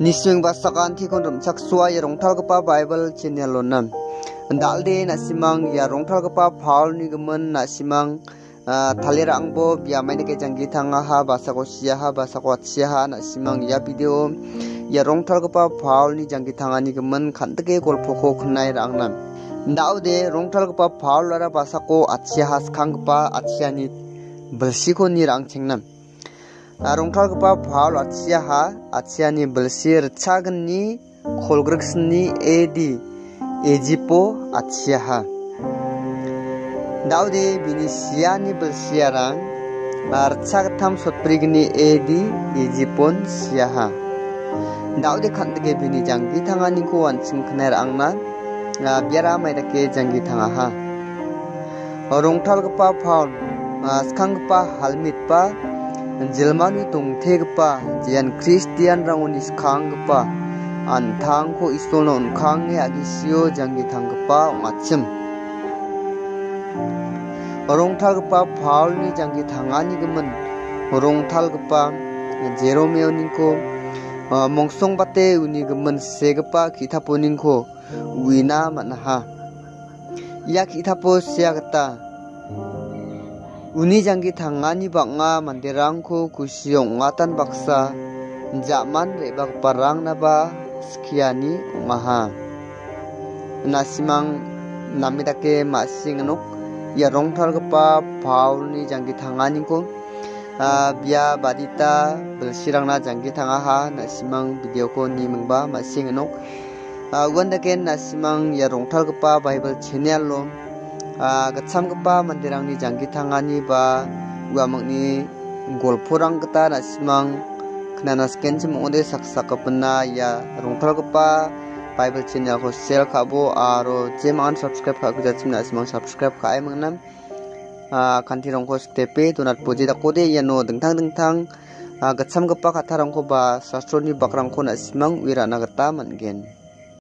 niswing ba sakan thi kon rumchak suwa ya rongthal gapa bible channel onam dalde nasimang ya rongthal gapa phal ni gman nasimang thalir angbo ya maine ke jangi thanga ha basa ko sia ha basa ko atsia ha nasimang ya video ya rongthal gapa phal ni jangi thanga ni gman khandge golpho ko khnai rangnam दाउदे रोंथालगपा फावलारा बासाको आथिया हासखांगपा आथियानि बलसिको निरांथिंगनम Gapa Paul lara basako atsia ha skang gapa atsia ni bersiko ni rang chengnam. rongtalgipa phal achiaha achiani belsi rchagni kholgriksni edi ejipo achiaha daude bini siani belsiarang rchagtham sotprigni edi ejipon siaha daude khandge bini janggi thangani ko anching khner angna biara maidake janggi thangaha rongtalgipa phal skangpa जिलमानु तुंगेगपा जैन ख्रिस्टियान रंगनीसखागपा अंथां को इसलो उनखांगे आगेसीो जंगी थांगपाचिम रोंथागपा फाउलनी जंगी थांगानीगमन रोंथालगपा जेरोमेओनिको मंगसोंबाते उनीगमन सेगपा किथापोनिको उइना मानहा याखिथापो सियागता uni janggi tangani bang·a manderangko kusio ong·atan baksa. Ja·man re·bakgiparangna skiani ong·aha nasimang name dake ma·sing nok ia rongtalgipa paulni janggi tanganiko bia badita bilsirangna janggi tangaha nasimang bidioko nimingba ma·sing nok uan dake nasimang ia rongtalgipa baibel channel lo gitsamgipa manderangni janggitangani ba uamangni golporang gita nasimang knana skenchim ong·ode saksakgipina ia rongtalgipa baibel channelko share ka·bo aro jemangan subscribe ka·gijachim nasimang subscribe ka·ai mangnam kantirongko stepe donat boje dakode iano dingtang dingtang gitsamgipa kattarangko ba sastroni bakrangko nasimang uerana gita man·gen.